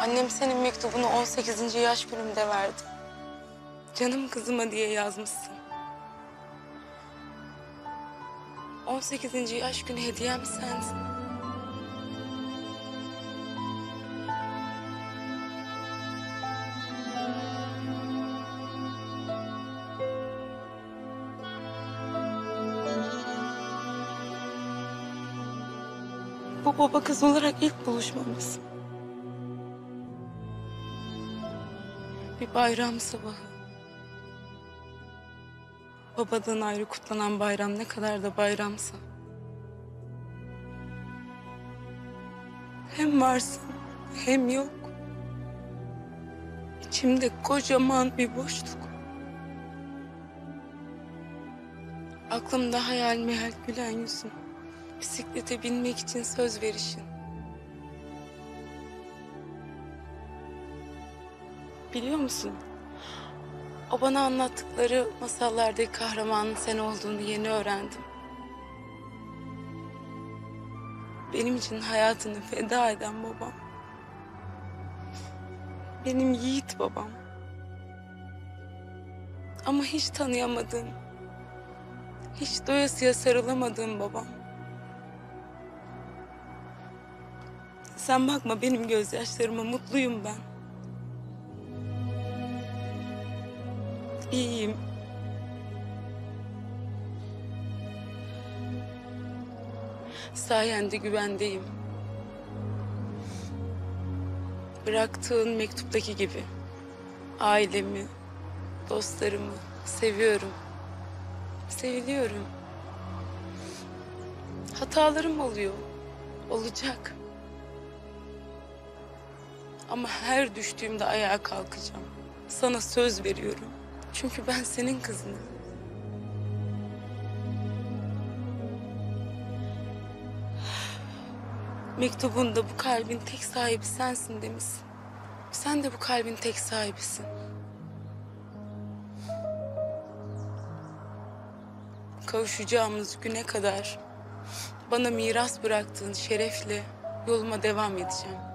Annem senin mektubunu 18. yaş günümde verdi. Canım kızıma diye yazmışsın. 18. yaş günü hediyem sensin. Bu baba kız olarak ilk buluşmamız. Bir bayram sabahı. Babadan ayrı kutlanan bayram ne kadar da bayramsa. Hem varsın hem yok. İçimde kocaman bir boşluk. Aklımda hayal meyal gülen yüzün. Bisiklete binmek için söz verişin. Biliyor musun? O bana anlattıkları masallardaki kahramanın sen olduğunu yeni öğrendim. Benim için hayatını feda eden babam. Benim yiğit babam. Ama hiç tanıyamadığım, hiç doyasıya sarılamadığım babam. Sen bakma benim gözyaşlarıma mutluyum ben. İyiyim. Sayende güvendeyim. Bıraktığın mektuptaki gibi. Ailemi, dostlarımı seviyorum. Seviliyorum. Hatalarım oluyor. Olacak. Ama her düştüğümde ayağa kalkacağım. Sana söz veriyorum. Çünkü ben senin kızınım. Mektubunda bu kalbin tek sahibi sensin demişsin. Sen de bu kalbin tek sahibisin. Kavuşacağımız güne kadar bana miras bıraktığın şerefle yoluma devam edeceğim.